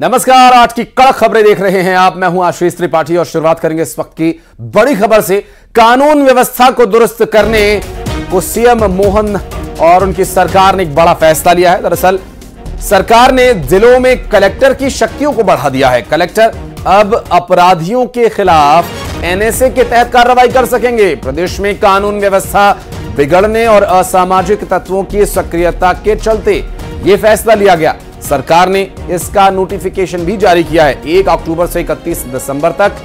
नमस्कार, आज की कड़क खबरें देख रहे हैं आप। मैं हूँ आशीष त्रिपाठी और शुरुआत करेंगे इस वक्त की बड़ी खबर से। कानून व्यवस्था को दुरुस्त करने को सीएम मोहन और उनकी सरकार ने एक बड़ा फैसला लिया है। दरअसल, सरकार ने जिलों में कलेक्टर की शक्तियों को बढ़ा दिया है। कलेक्टर अब अपराधियों के खिलाफ एनएसए के तहत कार्रवाई कर सकेंगे। प्रदेश में कानून व्यवस्था बिगड़ने और असामाजिक तत्वों की सक्रियता के चलते यह फैसला लिया गया। सरकार ने इसका नोटिफिकेशन भी जारी किया है। एक अक्टूबर से 31 दिसंबर तक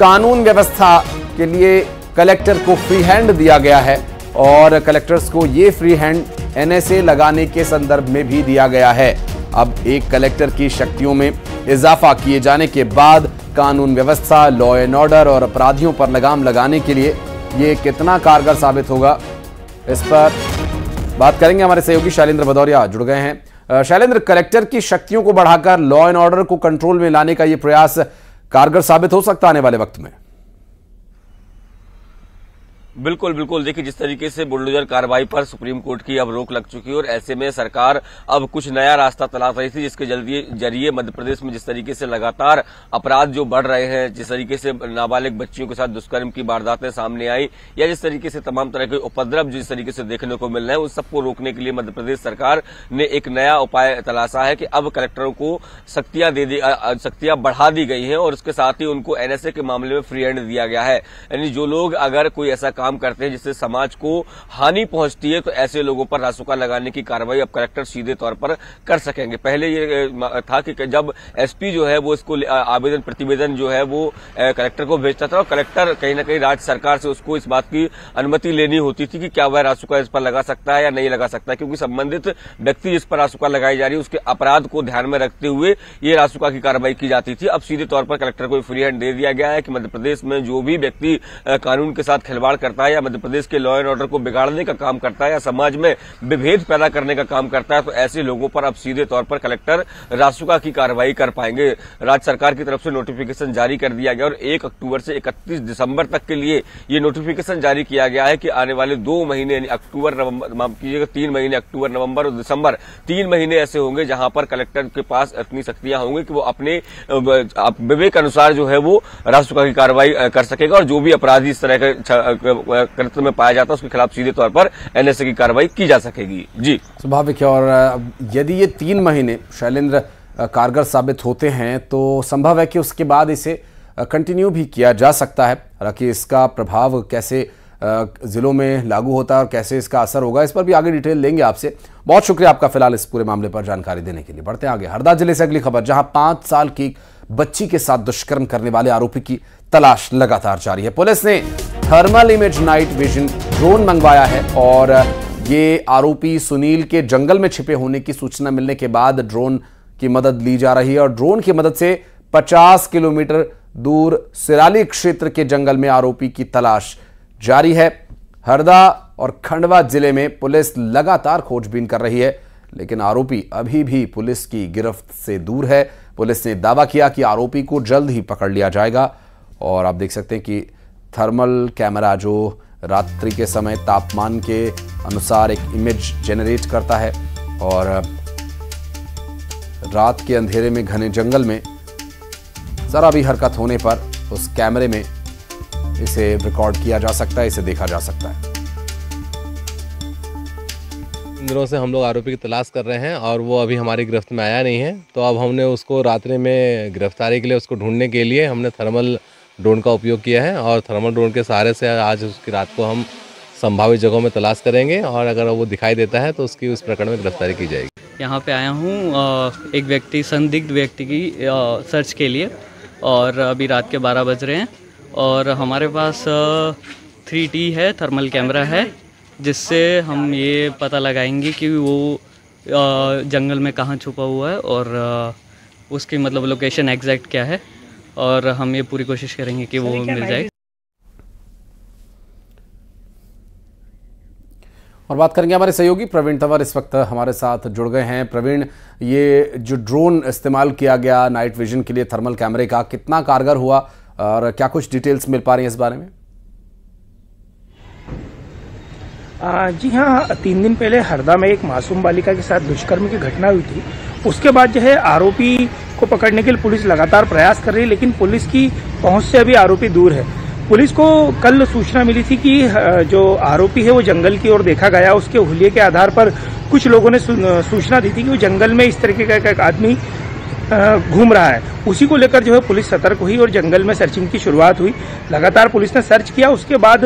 कानून व्यवस्था के लिए कलेक्टर को फ्री हैंड दिया गया है और कलेक्टर्स को ये फ्री हैंड एनएसए लगाने के संदर्भ में भी दिया गया है। अब एक कलेक्टर की शक्तियों में इजाफा किए जाने के बाद कानून व्यवस्था लॉ एंड ऑर्डर और अपराधियों पर लगाम लगाने के लिए ये कितना कारगर साबित होगा, इस पर बात करेंगे हमारे सहयोगी शैलेंद्र भदौरिया, जुड़ गए हैं। शैलेंद्र, कलेक्टर की शक्तियों को बढ़ाकर लॉ एंड ऑर्डर को कंट्रोल में लाने का यह प्रयास कारगर साबित हो सकता आने वाले वक्त में? बिल्कुल बिल्कुल। देखिए, जिस तरीके से बुलडोजर कार्रवाई पर सुप्रीम कोर्ट की अब रोक लग चुकी है और ऐसे में सरकार अब कुछ नया रास्ता तलाश रही थी, जिसके जल्दी ज़रिए मध्य प्रदेश में जिस तरीके से लगातार अपराध जो बढ़ रहे हैं, जिस तरीके से नाबालिग बच्चियों के साथ दुष्कर्म की वारदातें सामने आई, या जिस तरीके से तमाम तरह के उपद्रव जिस तरीके से देखने को मिल रहे हैं, उन सबको रोकने के लिए मध्य प्रदेश सरकार ने एक नया उपाय तलाशा है कि अब कलेक्टरों को सख्तियाँ दे दी शक्तियाँ बढ़ा दी गई हैं और उसके साथ ही उनको एनएसए के मामले में फ्री हैंड दिया गया है। यानी जो लोग अगर कोई ऐसा काम करते हैं, जिससे समाज को हानि पहुँचती है तो ऐसे लोगों पर रासुका लगाने की कार्रवाई अब कलेक्टर सीधे तौर पर कर सकेंगे। पहले ये था कि जब एसपी जो है, वो इसको आवेदन प्रतिवेदन जो है, वो कलेक्टर को भेजता था, और कलेक्टर कहीं ना कहीं राज्य सरकार से उसको इस बात की अनुमति लेनी होती थी कि क्या वह रासुका इस पर लगा सकता है या नहीं लगा सकता क्योंकि संबंधित व्यक्ति जिस पर रासुका लगाई जा रही है, उसके अपराध को ध्यान में रखते हुए ये रासुका की कार्रवाई की जाती थी। अब सीधे तौर पर कलेक्टर को फ्री हैंड दे दिया गया है कि मध्यप्रदेश में जो भी व्यक्ति कानून के साथ खिलवाड़ करता है या मध्य प्रदेश के लॉ एंड ऑर्डर को बिगाड़ने का काम करता है या समाज में विभेद पैदा करने का काम करता है तो ऐसे लोगों पर अब सीधे तौर पर कलेक्टर रासुका की कार्रवाई कर पाएँगे। राज्य सरकार की तरफ़ से नोटिफिकेशन जारी कर दिया गया और एक अक्टूबर से इकतीस दिसंबर तक के लिए ये नोटिफिकेशन जारी किया गया है कि आने वाले दो महीने अक्टूबर, नवंबर, माफ़ कीजिएगा, तीन महीने, अक्टूबर, नवंबर और दिसंबर, तीन महीने ऐसे होंगे जहाँ पर कलेक्टर के पास इतनी शक्तियाँ होंगी कि वो अपने विवेक अनुसार जो है वो रासुका की कार्रवाई कर सकेगा और जो भी अपराधी इस तरह के कृत्य में पाया जाता है, उसके खिलाफ सीधे तौर पर एनएसए की कार्रवाई की जा सकेगी। जी। स्वाभाविक है और यदि ये तीन महीने शैलेंद्र कारगर साबित होते हैं तो संभव है कि उसके बाद इसे कंटिन्यू भी किया जा सकता है। हालाँकि इसका प्रभाव कैसे जिलों में लागू होता है और कैसे इसका असर होगा, इस पर भी आगे डिटेल लेंगे आपसे। बहुत शुक्रिया आपका फ़िलहाल इस पूरे मामले पर जानकारी देने के लिए। बढ़ते हैं आगे। हरदा ज़िले से अगली खबर, जहाँ पाँच साल की बच्ची के साथ दुष्कर्म करने वाले आरोपी की तलाश लगातार जारी है। पुलिस ने thermal image night vision drone मंगवाया है और ये आरोपी सुनील के जंगल में छिपे होने की सूचना मिलने के बाद ड्रोन की मदद ली जा रही है और ड्रोन की मदद से 50 किलोमीटर दूर सिराली क्षेत्र के जंगल में आरोपी की तलाश जारी है। हरदा और खंडवा ज़िले में पुलिस लगातार खोजबीन कर रही है, लेकिन आरोपी अभी भी पुलिस की गिरफ्त से दूर है। पुलिस ने दावा किया कि आरोपी को जल्द ही पकड़ लिया जाएगा। और आप देख सकते हैं कि थर्मल कैमरा जो रात्रि के समय तापमान के अनुसार एक इमेज जनरेट करता है और रात के अंधेरे में, घने जंगल में जरा भी हरकत होने पर उस कैमरे में इसे रिकॉर्ड किया जा सकता है, इसे देखा जा सकता है। इन दिनों से हम लोग आरोपी की तलाश कर रहे हैं और वो अभी हमारी गिरफ्त में आया नहीं है। तो अब हमने उसको रात्रि में गिरफ्तारी के लिए, उसको ढूँढने के लिए हमने थर्मल ड्रोन का उपयोग किया है और थर्मल ड्रोन के सहारे से आज उसकी रात को हम संभावित जगहों में तलाश करेंगे और अगर वो दिखाई देता है तो उसकी उस प्रकरण में गिरफ्तारी की जाएगी। यहाँ पे आया हूँ एक व्यक्ति, संदिग्ध व्यक्ति की सर्च के लिए और अभी रात के 12 बज रहे हैं और हमारे पास थ्री है थर्मल कैमरा है। जिससे हम ये पता लगाएँगे कि वो जंगल में कहाँ छुपा हुआ है और उसकी मतलब लोकेशन एग्जैक्ट क्या है और हम ये पूरी कोशिश करेंगे कि वो मिल जाए। और बात करेंगे हमारे सहयोगी प्रवीण तंवर इस वक्त हमारे साथ जुड़ गए हैं। प्रवीण ये जो ड्रोन इस्तेमाल किया गया नाइट विजन के लिए थर्मल कैमरे का कितना कारगर हुआ और क्या कुछ डिटेल्स मिल पा रही है इस बारे में? जी हाँ तीन दिन पहले हरदा में एक मासूम बालिका के साथ दुष्कर्म की घटना हुई थी। उसके बाद जो है, आरोपी को पकड़ने के लिए पुलिस लगातार प्रयास कर रही है, लेकिन पुलिस की पहुँच से अभी आरोपी दूर है। पुलिस को कल सूचना मिली थी कि जो आरोपी है, वो जंगल की ओर देखा गया। उसके हुलिये के आधार पर कुछ लोगों ने सूचना दी थी कि वो जंगल में इस तरीके का एक आदमी घूम रहा है। उसी को लेकर जो है पुलिस सतर्क हुई और जंगल में सर्चिंग की शुरुआत हुई। लगातार पुलिस ने सर्च किया, उसके बाद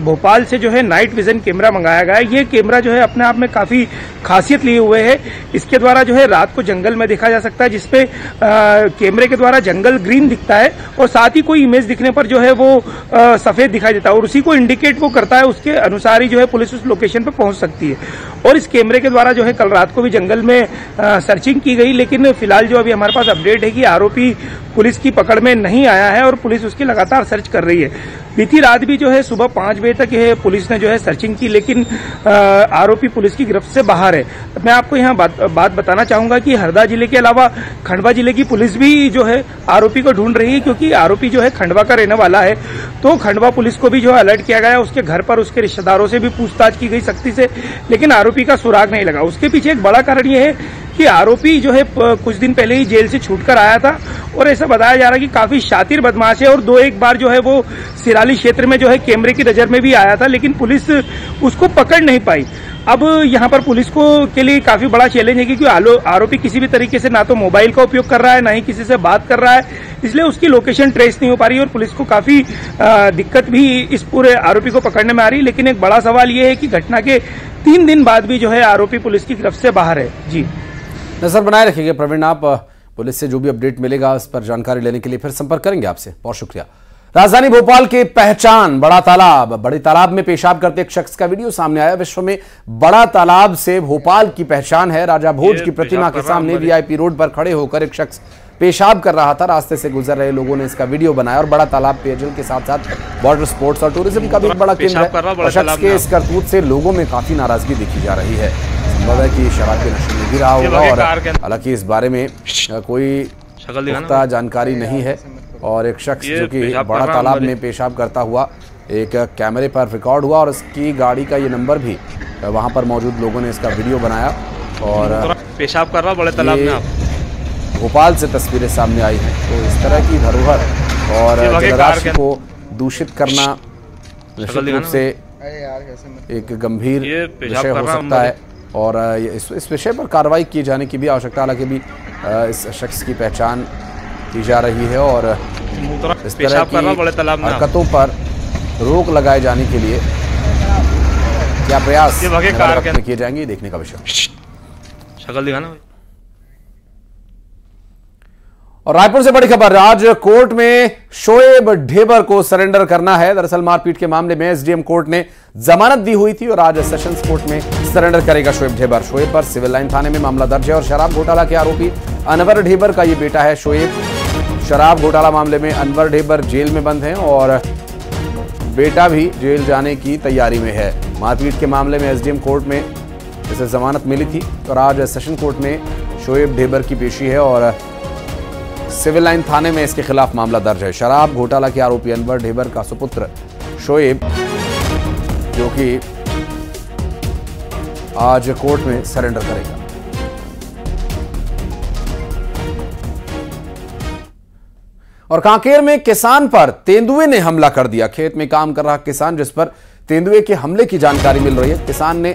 भोपाल से जो है नाइट विजन कैमरा मंगाया गया। ये कैमरा जो है अपने आप में काफ़ी खासियत लिए हुए है। इसके द्वारा जो है रात को जंगल में देखा जा सकता है, जिसपे कैमरे के द्वारा जंगल ग्रीन दिखता है और साथ ही कोई इमेज दिखने पर जो है वो सफ़ेद दिखाई देता है और उसी को इंडिकेट वो करता है, उसके अनुसार ही जो है पुलिस उस लोकेशन पर पहुँच सकती है। और इस कैमरे के द्वारा जो है कल रात को भी जंगल में सर्चिंग की गई, लेकिन फ़िलहाल जो अभी हमारे पास अपडेट है कि आरोपी पुलिस की पकड़ में नहीं आया है और पुलिस उसकी लगातार सर्च कर रही है। बीती रात भी जो है सुबह पाँच बजे तक यह पुलिस ने जो है सर्चिंग की लेकिन आरोपी पुलिस की गिरफ्त से बाहर है। मैं आपको यहाँ बात, बात बताना चाहूँगा कि हरदा ज़िले के अलावा खंडवा ज़िले की पुलिस भी जो है आरोपी को ढूंढ रही है क्योंकि आरोपी जो है खंडवा का रहने वाला है। तो खंडवा पुलिस को भी जो है अलर्ट किया गया उसके घर पर उसके रिश्तेदारों से भी पूछताछ की गई सख्ती से लेकिन आरोपी का सुराग नहीं लगा। उसके पीछे एक बड़ा कारण यह है कि आरोपी जो है कुछ दिन पहले ही जेल से छूटकर आया था और ऐसा बताया जा रहा है कि काफ़ी शातिर बदमाश है और दो एक बार जो है वो सिराली क्षेत्र में जो है कैमरे की नज़र में भी आया था, लेकिन पुलिस उसको पकड़ नहीं पाई। अब यहाँ पर पुलिस को के लिए काफ़ी बड़ा चैलेंज है क्योंकि आरोपी किसी भी तरीके से ना तो मोबाइल का उपयोग कर रहा है, ना ही किसी से बात कर रहा है, इसलिए उसकी लोकेशन ट्रेस नहीं हो पा रही और पुलिस को काफ़ी दिक्कत भी इस पूरे आरोपी को पकड़ने में आ रही, लेकिन एक बड़ा सवाल ये है कि घटना के तीन दिन बाद भी जो है आरोपी पुलिस की गिरफ्त से बाहर है। जी। नज़र बनाए रखिएगा प्रवीण आप पुलिस से जो भी अपडेट मिलेगा उस पर जानकारी लेने के लिए फिर संपर्क करेंगे आपसे। बहुत शुक्रिया। राजधानी भोपाल के पहचान बड़ा तालाब। बड़े तालाब में पेशाब करते एक शख्स का वीडियो सामने आया। विश्व में बड़ा तालाब से भोपाल की पहचान है। राजा भोज की प्रतिमा के सामने वीआईपी रोड पर खड़े होकर एक शख्स पेशाब कर रहा था। रास्ते से गुजर रहे लोगों ने इसका वीडियो बनाया और बड़ा तालाब पेयजल के साथ साथ बॉर्डर स्पोर्ट्स और टूरिज़्म का भी एक बड़ा केंद्र है। शख्स के इस करतूत से लोगों में काफ़ी नाराज़गी देखी जा रही है। है कि शराब के नशे में रहा होगा और। हालाँकि इस बारे में कोई जानकारी नहीं है। और एक शख्स जो कि बड़ा तालाब में पेशाब करता हुआ एक कैमरे पर रिकॉर्ड हुआ और उसकी गाड़ी का ये नंबर भी वहाँ पर मौजूद लोगों ने इसका वीडियो बनाया। और पेशाब कर रहा बड़े तालाब में भोपाल से तस्वीरें सामने आई हैं। तो इस तरह की धरोहर और जलराशि को दूषित करना निश्चित रूप से एक गंभीर विषय हो सकता है। और इस, इस विषय पर कार्रवाई किए जाने की भी आवश्यकता हालाँकि भी इस शख्स की पहचान की जा रही है और इस तरह की हरकतों पर रोक लगाए जाने के लिए क्या प्रयास किए जाएँगे देखने का विषय। शक्ल दिखाना और रायपुर से बड़ी खबर, आज कोर्ट में शोएब ढेबर को सरेंडर करना है। दरअसल मारपीट के मामले में एसडीएम कोर्ट ने जमानत दी हुई थी और आज सेशंस कोर्ट में सरेंडर करेगा शोएब ढेबर। शोएब पर सिविल लाइन थाने में मामला दर्ज है और शराब घोटाला के आरोपी अनवर ढेबर का ये बेटा है शोएब। शराब घोटाला मामले में अनवर ढेबर जेल में बंद हैं और बेटा भी जेल जाने की तैयारी में है। मारपीट के मामले में एसडीएम कोर्ट में इसे जमानत मिली थी और आज सेशन कोर्ट में शोएब ढेबर की पेशी है और सिविल लाइन थाने में इसके खिलाफ मामला दर्ज है। शराब, घोटाला के आरोपी अनवर ढेबर का सुपुत्र शोएब, जो कि आज कोर्ट में सरेंडर करेगा। और कांकेर में किसान पर तेंदुए ने हमला कर दिया। खेत में काम कर रहा किसान, जिस पर तेंदुए के हमले की जानकारी मिल रही है। किसान ने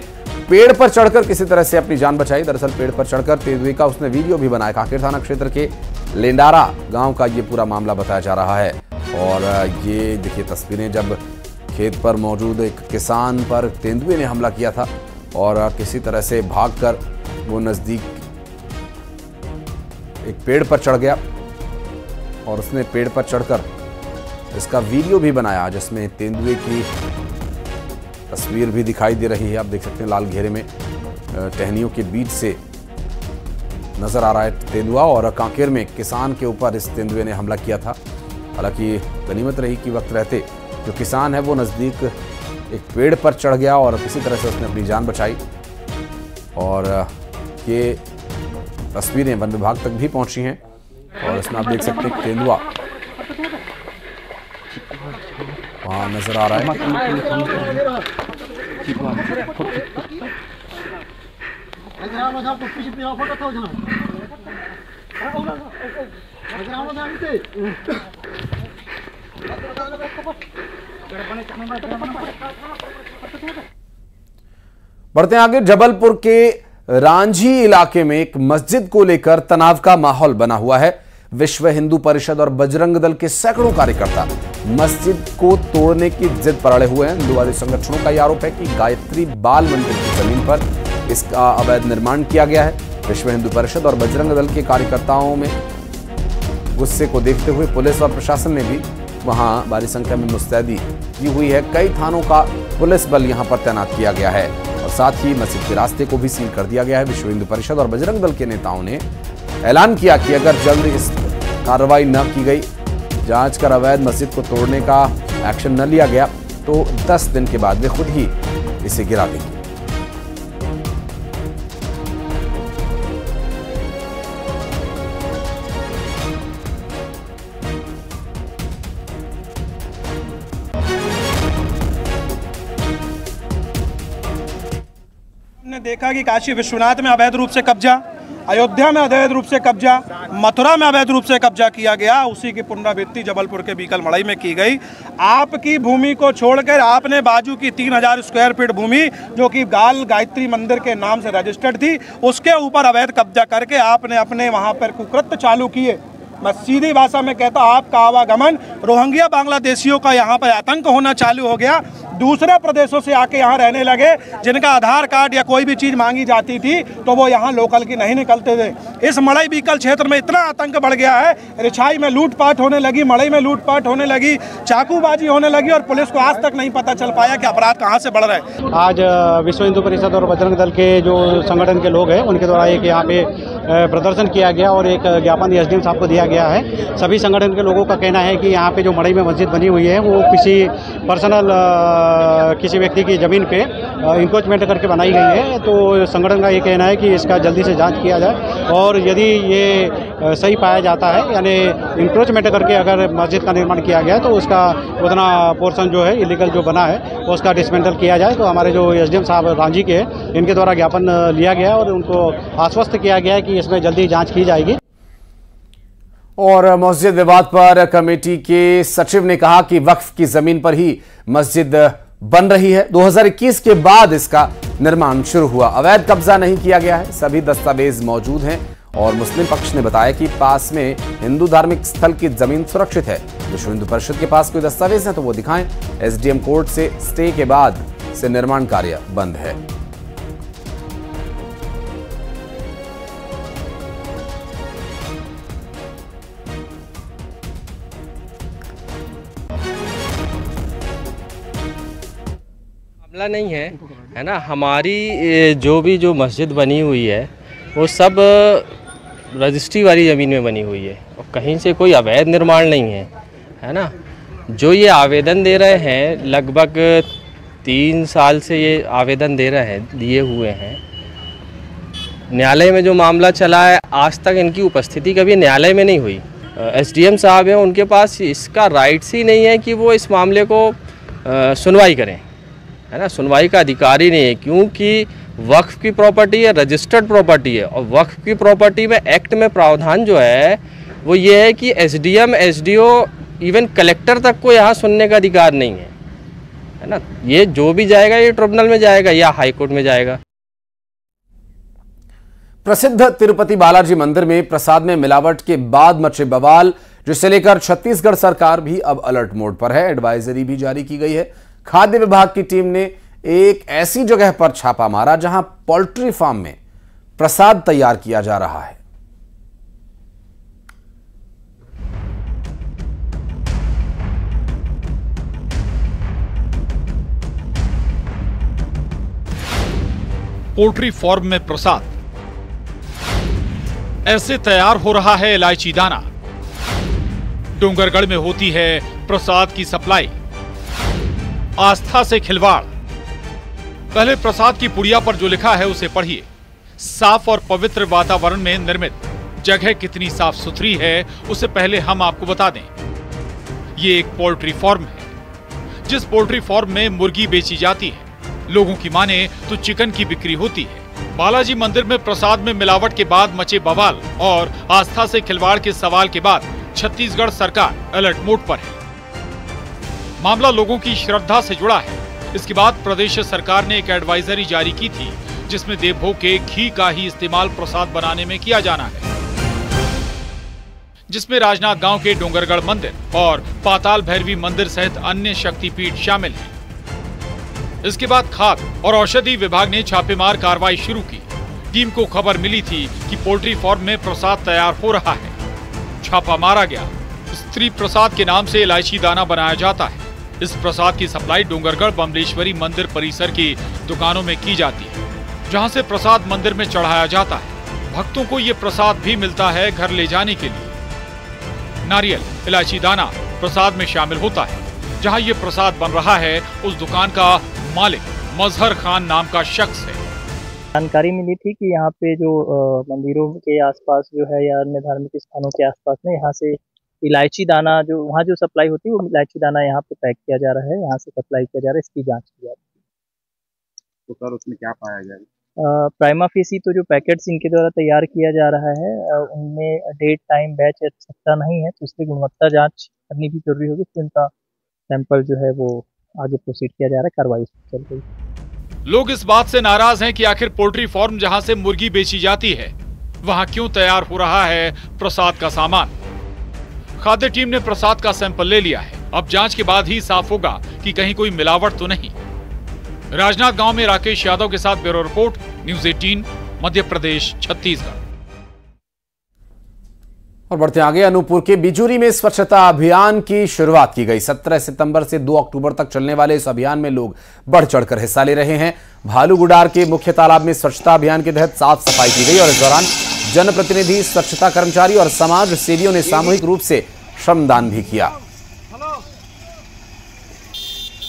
पेड़ पर चढ़कर किसी तरह से अपनी जान बचाई। दरअसल पेड़ पर चढ़कर तेंदुए का उसने वीडियो भी बनाया कांकेर थाना क्षेत्र के लेंडारा गाँव का ये पूरा मामला बताया जा रहा है। और ये देखिए तस्वीरें, जब खेत पर मौजूद एक किसान पर तेंदुए ने हमला किया था और किसी तरह से भागकर वो नज़दीक एक पेड़ पर चढ़ गया और उसने पेड़ पर चढ़कर इसका वीडियो भी बनाया जिसमें तेंदुए की तस्वीर भी दिखाई दे रही है। आप देख सकते हैं लाल घेरे में टहनियों के बीच से नज़र आ रहा है तेंदुआ और कांकेर में किसान के ऊपर इस तेंदुए ने हमला किया था। हालाँकि गनीमत रही कि वक्त रहते जो किसान है वो नज़दीक एक पेड़ पर चढ़ गया और किसी तरह से उसने अपनी जान बचाई। और ये तस्वीरें वन विभाग तक भी पहुँची हैं और इसमें आप देख सकते हैं तेंदुआ वहाँ नज़र आ रहा है। बढ़ते हैं आगे, जबलपुर के रांझी इलाके में एक मस्जिद को लेकर तनाव का माहौल बना हुआ है। विश्व हिंदू परिषद और बजरंग दल के सैकड़ों कार्यकर्ता मस्जिद को तोड़ने की जिद पर अड़े हुए हैं। हिंदुवादी संगठनों का यह आरोप है कि गायत्री बाल मंदिर की ज़मीन पर इसका अवैध निर्माण किया गया है। विश्व हिंदू परिषद और बजरंग दल के कार्यकर्ताओं में गुस्से को देखते हुए पुलिस और प्रशासन ने भी वहाँ भारी संख्या में मुस्तैदी की हुई है। कई थानों का पुलिस बल यहाँ पर तैनात किया गया है और साथ ही मस्जिद के रास्ते को भी सील कर दिया गया है। विश्व हिंदू परिषद और बजरंग दल के नेताओं ने ऐलान किया कि अगर जल्द इस कार्रवाई न की गई। जाँच कर अवैध मस्जिद को तोड़ने का एक्शन न लिया गया तो 10 दिन के बाद वे खुद ही इसे गिरा देंगे। देखा कि काशी विश्वनाथ में अवैध रूप से कब्जा अयोध्या में अवैध रूप से कब्जा, मथुरा में अवैध रूप से कब्जा किया गया, उसी की पुनरावृत्ति जबलपुर के बीकल मड़ई में की गई। आपकी भूमि को छोड़कर आपने बाजू की तीन हज़ार स्क्वायर फीट भूमि, जो कि गाल गायत्री मंदिर के नाम से रजिस्टर्ड थी, उसके ऊपर अवैध कब्जा करके आपने अपने वहाँ पर कुकृत्य चालू किए। मैं सीधी भाषा में कहता हूँ, आपका आवागमन रोहंग्या बांग्लादेशियों का यहाँ पर आतंक होना चालू हो गया। दूसरे प्रदेशों से आके यहाँ रहने लगे जिनका आधार कार्ड या कोई भी चीज़ मांगी जाती थी तो वो यहाँ लोकल की नहीं निकलते थे। इस मड़ई बीकल क्षेत्र में इतना आतंक बढ़ गया है रिछाई में लूटपाट होने लगी मड़ई में लूटपाट होने लगी चाकूबाजी होने लगी और पुलिस को आज तक नहीं पता चल पाया कि अपराध कहाँ से बढ़ रहे आज विश्व हिंदू परिषद और बजरंग दल के जो संगठन के लोग हैं उनके द्वारा एक यहाँ पे प्रदर्शन किया गया और एक ज्ञापन एसडीएम साहब को दिया गया। है। सभी संगठन के लोगों का कहना है कि यहाँ पे जो मड़ई में मस्जिद बनी हुई है, वो किसी पर्सनल किसी व्यक्ति की ज़मीन पे इंक्रोचमेंट करके बनाई गई है। तो संगठन का ये कहना है कि इसका जल्दी से जाँच किया जाए और यदि ये सही पाया जाता है, यानी इंक्रोचमेंट करके अगर मस्जिद का निर्माण किया गया तो उसका उतना पोर्सन जो है इलीगल जो बना है, उसका डिसमेंटल किया जाए। तो हमारे जो एसडीएम साहब रांझी के इनके द्वारा ज्ञापन लिया गया और उनको आश्वस्त किया गया कि इसमें जल्दी जाँच की जाएगी। और मस्जिद विवाद पर कमेटी के सचिव ने कहा कि वक्फ की ज़मीन पर ही मस्जिद बन रही है। 2021 के बाद इसका निर्माण शुरू हुआ। अवैध कब्जा नहीं किया गया है। सभी दस्तावेज़ मौजूद हैं और मुस्लिम पक्ष ने बताया कि पास में हिंदू धार्मिक स्थल की ज़मीन सुरक्षित है। विश्व हिंदू परिषद के पास कोई दस्तावेज़ है तो वो दिखाएँ। एसडीएम कोर्ट से स्टे के बाद से निर्माण कार्य बंद है। मामला नहीं है है ना? हमारी जो भी जो मस्जिद बनी हुई है, वो सब रजिस्ट्री वाली ज़मीन में बनी हुई है। और कहीं से कोई अवैध निर्माण नहीं है है ना? जो ये आवेदन दे रहे हैं, लगभग तीन साल से ये आवेदन दे रहे हैं, दिए हुए हैं। न्यायालय में जो मामला चला है, आज तक इनकी उपस्थिति कभी न्यायालय में नहीं हुई। एसडीएम साहब हैं, उनके पास इसका राइट्स ही नहीं है कि वो इस मामले को सुनवाई करें। है ना? सुनवाई का अधिकार ही नहीं है, क्योंकि वक्फ की प्रॉपर्टी है रजिस्टर्ड प्रॉपर्टी है, और वक्फ की प्रॉपर्टी में एक्ट में प्रावधान जो है, वो ये है कि एसडीएम एसडीओ इवन कलेक्टर तक को यहाँ सुनने का अधिकार नहीं है। है ना? ये जो भी जाएगा, ये ट्रिब्यूनल में जाएगा, या हाई कोर्ट में जाएगा। प्रसिद्ध तिरुपति बालाजी मंदिर में प्रसाद में मिलावट के बाद मचे बवाल, जिसे लेकर छत्तीसगढ़ सरकार भी अब अलर्ट मोड पर है। एडवाइजरी भी जारी की गई है। खाद्य विभाग की टीम ने एक ऐसी जगह पर छापा मारा जहाँ पोल्ट्री फार्म में प्रसाद तैयार किया जा रहा है। पोल्ट्री फार्म में प्रसाद। ऐसे तैयार हो रहा है इलायची दाना। डोंगरगढ़ में होती है प्रसाद की सप्लाई। आस्था से खिलवाड़। पहले प्रसाद की पुड़िया पर जो लिखा है उसे पढ़िए। साफ़ और पवित्र वातावरण में निर्मित। जगह कितनी साफ़ सुथरी है, उसे पहले हम आपको बता दें। ये एक पोल्ट्री फार्म है। जिस पोल्ट्री फार्म में मुर्गी बेची जाती है, लोगों की माने तो चिकन की बिक्री होती है। बालाजी मंदिर में प्रसाद में मिलावट के बाद मचे बवाल और आस्था से खिलवाड़ के सवाल के बाद छत्तीसगढ़ सरकार अलर्ट मोड पर है। मामला लोगों की श्रद्धा से जुड़ा है। इसके बाद प्रदेश सरकार ने एक एडवाइजरी जारी की थी, जिसमें देवभोग के घी का ही इस्तेमाल प्रसाद बनाने में किया जाना है। जिसमें राजनाथ गाँव के डोंगरगढ़ मंदिर और पाताल भैरवी मंदिर सहित अन्य शक्तिपीठ शामिल हैं। इसके बाद खाद्य और औषधि विभाग ने छापेमार कार्रवाई शुरू की। टीम को खबर मिली थी कि पोल्ट्री फार्म में प्रसाद तैयार हो रहा है। छापा मारा गया। स्त्री प्रसाद के नाम से इलायची दाना बनाया जाता है। इस प्रसाद की सप्लाई डोंगरगढ़ बमलेश्वरी मंदिर परिसर की दुकानों में की जाती है, जहाँ से प्रसाद मंदिर में चढ़ाया जाता है। भक्तों को ये प्रसाद भी मिलता है घर ले जाने के लिए। नारियल, इलायची दाना प्रसाद में शामिल होता है। जहाँ ये प्रसाद बन रहा है, उस दुकान का मालिक मजहर खान नाम का शख्स है। जानकारी मिली थी कि यहाँ पे जो मंदिरों के आसपास जो है या अन्य धार्मिक स्थानों के आसपास में यहाँ से इलायची दाना जो वहाँ जो सप्लाई होती है वो इलायची दाना यहाँ पे पैक किया जा रहा है यहाँ से सप्लाई किया जा रहा है इसकी जाँच की जा रही है। तो सर उसमें क्या पाया जाए? प्राइमा फेसी तो जो पैकेट्स इनके द्वारा तैयार किया जा रहा है उनमें डेट टाइम बैच एक्सेट्रा नहीं है तो इसलिए गुणवत्ता जाँच करनी भी ज़रूरी होगी तो इनका सैंपल जो है वो आगे प्रोसीड किया जा रहा है कार्रवाई चल रही है। लोग इस बात से नाराज़ हैं कि आखिर पोल्ट्री फार्म जहाँ से मुर्गी बेची जाती है वहाँ क्यों तैयार हो रहा है प्रसाद का सामान? खाद्य टीम ने प्रसाद का सैंपल ले लिया है। अब जाँच के बाद ही साफ़ होगा कि कहीं कोई मिलावट तो नहीं। राजनाथ गाँव में राकेश यादव के साथ bureau report, news 18 Madhya Pradesh, Chhattisgarh. और बढ़ते आगे, अनूपपुर के बिजूरी में स्वच्छता अभियान की शुरुआत की गई। 17 सितंबर से 2 अक्टूबर तक चलने वाले इस अभियान में लोग बढ़ चढ़कर हिस्सा ले रहे हैं। भालूगुडार के मुख्य तालाब में स्वच्छता अभियान के तहत साफ़ सफ़ाई की गई और इस दौरान जनप्रतिनिधि, स्वच्छता कर्मचारी और समाज सेवियों ने सामूहिक रूप से श्रमदान भी किया।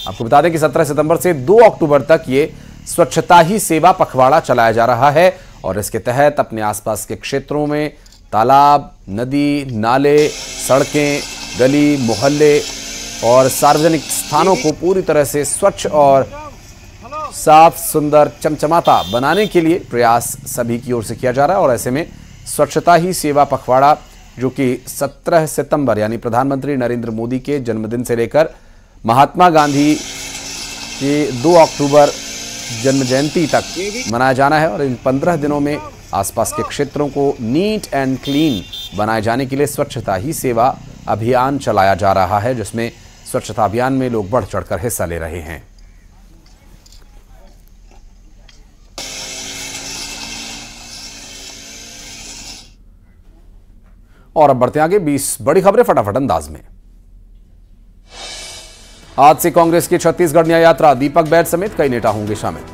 आपको बता दें कि 17 सितंबर से 2 अक्टूबर तक ये स्वच्छता ही सेवा पखवाड़ा चलाया जा रहा है और इसके तहत अपने आसपास के क्षेत्रों में तालाब, नदी, नाले, सड़कें, गली, मोहल्ले और सार्वजनिक स्थानों को पूरी तरह से स्वच्छ और साफ़, सुंदर, चमचमाता बनाने के लिए प्रयास सभी की ओर से किया जा रहा है और ऐसे में स्वच्छता ही सेवा पखवाड़ा, जो कि 17 सितंबर, यानी प्रधानमंत्री नरेंद्र मोदी के जन्मदिन से लेकर महात्मा गांधी के 2 अक्टूबर जन्म जयंती तक मनाया जाना है और इन 15 दिनों में आसपास के क्षेत्रों को नीट एंड क्लीन बनाए जाने के लिए स्वच्छता ही सेवा अभियान चलाया जा रहा है, जिसमें स्वच्छता अभियान में लोग बढ़ चढ़कर हिस्सा ले रहे हैं। और अब बढ़ते आगे 20 बड़ी खबरें फटाफट अंदाज में। आज से कांग्रेस की छत्तीसगढ़ न्याय यात्रा, दीपक बैद समेत कई नेता होंगे शामिल।